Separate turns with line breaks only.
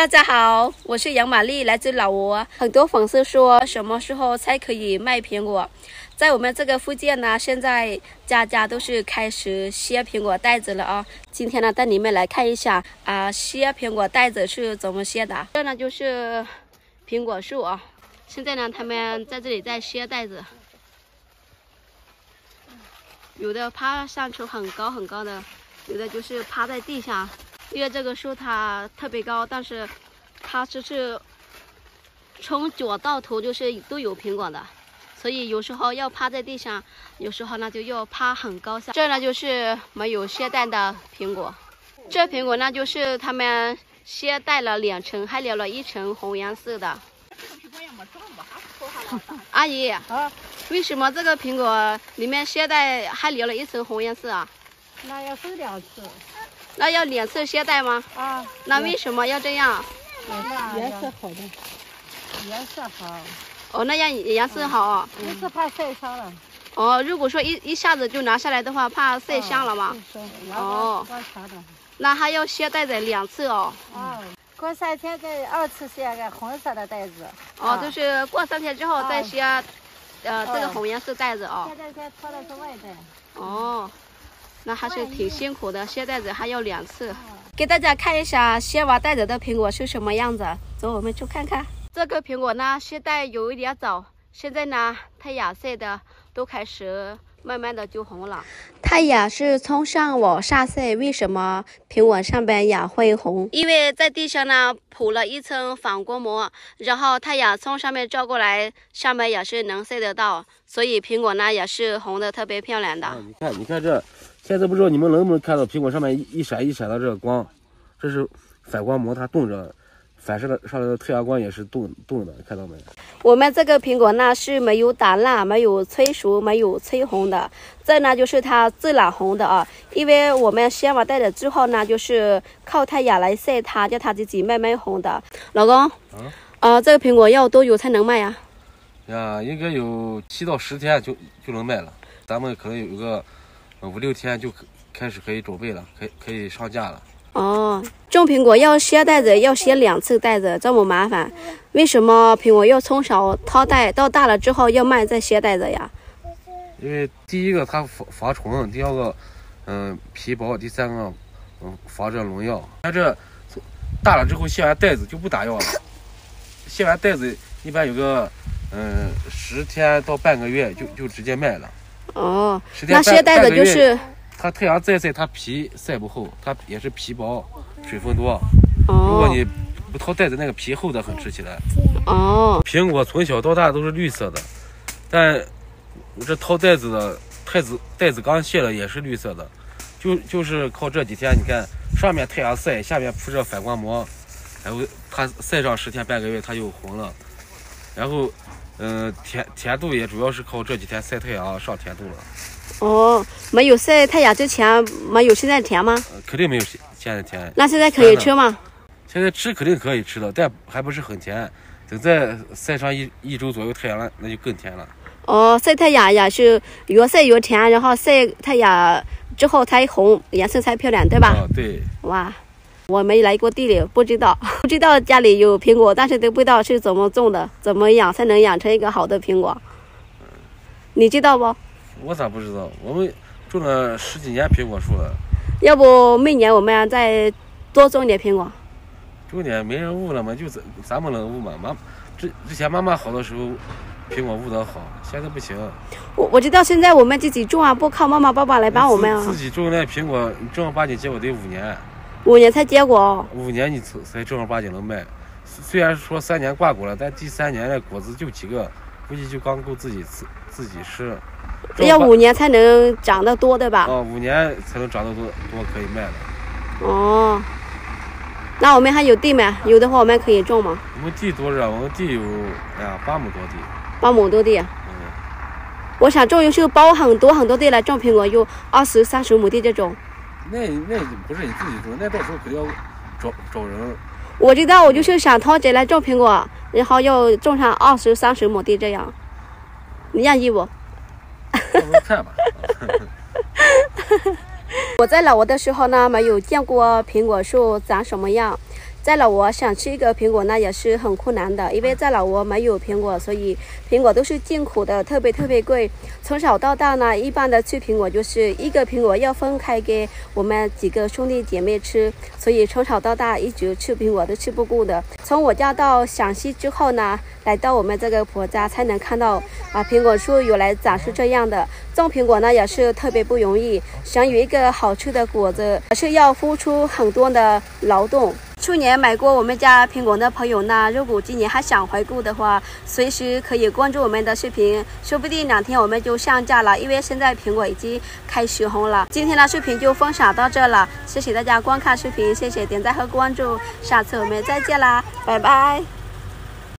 大家好，我是杨玛丽，来自老挝。很多粉丝说什么时候才可以卖苹果？在我们这个附近呢，现在家家都是开始卸苹果袋子了啊。今天呢，带你们来看一下啊，卸苹果袋子是怎么卸的。这呢就是苹果树啊，现在呢他们在这里在卸袋子，有的爬上去很高很高的，有的就是趴在地上。因为这个树它特别高，但是它就是从脚到头就是都有苹果的，所以有时候要趴在地上，有时候呢就要趴很高下。这呢就是没有懈怠的苹果，这苹果呢就是他们懈怠了两层，还留了一层红颜色的。阿姨，啊，为什么这个苹果里面现在还留了一层红颜色啊？
那要收两次。
那要两次携带吗？啊，那为什么要这样？
颜色好的，颜色好。
哦，那样颜色好。
颜色怕晒伤了。
哦，如果说一一下子就拿下来的话，怕晒伤了吗？
哦。
那还要携带的两次哦。
哦。过三天再二次卸个红色的袋子。
哦，就是过三天之后再卸，呃，这个红颜色袋子哦。
现在先拖的是外袋。
哦。那还是挺辛苦的，卸袋子还要两次。给大家看一下卸完袋子的苹果是什么样子，走，我们去看看。这个苹果呢，现在有一点早，现在呢，太阳晒的都开始慢慢的就红了。太阳是从上往下晒，为什么苹果上边也会红？因为在地上呢铺了一层反光膜，然后太阳从上面照过来，上面也是能晒得到，所以苹果呢也是红的特别漂亮的。
你看，你看这。现在不知道你们能不能看到苹果上面一闪一闪的这个光，这是反光膜，它动着，反射的上来的太阳光也是动动的，看到没？
我们这个苹果呢是没有打蜡、没有催熟、没有催红的，这呢就是它自然红的啊。因为我们先完带了之后呢，就是靠太阳来晒它，叫它自己慢慢红的。老公，啊，啊，这个苹果要多久才能卖呀？
呀，应该有七到十天就就能卖了，咱们可能有个。五六天就开始可以准备了，可以可以上架了。
哦，种苹果要卸袋子，要卸两次袋子，这么麻烦。为什么苹果要从小掏袋到大了之后要卖再卸袋子呀？
因为第一个它防防虫，第二个嗯皮薄，第三个嗯防这农药。像这大了之后卸完袋子就不打药了，卸完袋子一般有个嗯十天到半个月就就直接卖了。
哦，那些袋子就是
它太阳再晒，它皮晒不厚，它也是皮薄，水分多。哦，如果你不套袋子，那个皮厚的很，吃起来。
哦，
苹果从小到大都是绿色的，但我这套袋子的袋子袋子刚卸了也是绿色的，就就是靠这几天，你看上面太阳晒，下面铺着反光膜，然后它晒上十天半个月，它就红了，然后。嗯，甜甜度也主要是靠这几天晒太阳上甜度了。
哦，没有晒太阳之前没有现在甜吗？
肯定没有现在甜。
那现在可以吃吗？
现在吃肯定可以吃的，但还不是很甜。等再晒上一一周左右太阳了，那就更甜了。
哦，晒太阳也是越晒越甜，然后晒太阳之后才红，颜色才漂亮，对吧？
哦，对。
哇。我没来过地里，不知道，不知道家里有苹果，但是都不知道是怎么种的，怎么养才能养成一个好的苹果。你知道不？
我咋不知道？我们种了十几年苹果树了。
要不每年我们再多种点苹果？
种点没人捂了嘛，就咱咱们能捂嘛。妈，之之前妈妈好的时候，苹果捂得好，现在不行。
我我知道现在我们自己种啊，不靠妈妈爸爸来帮我们啊。
自己种那苹果，正儿八经结果得五年。
五年才结果，
五年你才才正儿八经能卖。虽然说三年挂果了，但第三年的果子就几个，估计就刚够自己自自己吃。
要五年才能长得多，对吧？
哦，五年才能长得多多可以卖了。
哦，那我们还有地没？有的话我们可以种吗？
我们地多着，我们地有哎呀八亩多地。
八亩多地。嗯。我想种，就包很多很多地来种苹果，有二十三十亩地这种。
那那不是你自己种，那到时候肯定要找找人。
我知道，我就是想掏钱来种苹果，然后要种上二十三十亩地这样。你愿意不？
看吧。
我在老挝的时候呢，没有见过苹果树长什么样。在老挝想吃一个苹果呢，也是很困难的，因为在老挝没有苹果，所以苹果都是进口的，特别特别贵。从小到大呢，一般的吃苹果就是一个苹果要分开给我们几个兄弟姐妹吃，所以从小到大一直吃苹果都吃不够的。从我家到陕西之后呢，来到我们这个婆家才能看到啊，苹果树原来长是这样的。种苹果呢也是特别不容易，想有一个好吃的果子，是要付出很多的劳动。去年买过我们家苹果的朋友呢，如果今年还想回购的话，随时可以关注我们的视频，说不定两天我们就上架了。因为现在苹果已经开始红了。今天的视频就分享到这了，谢谢大家观看视频，谢谢点赞和关注，下次我们再见啦，拜拜。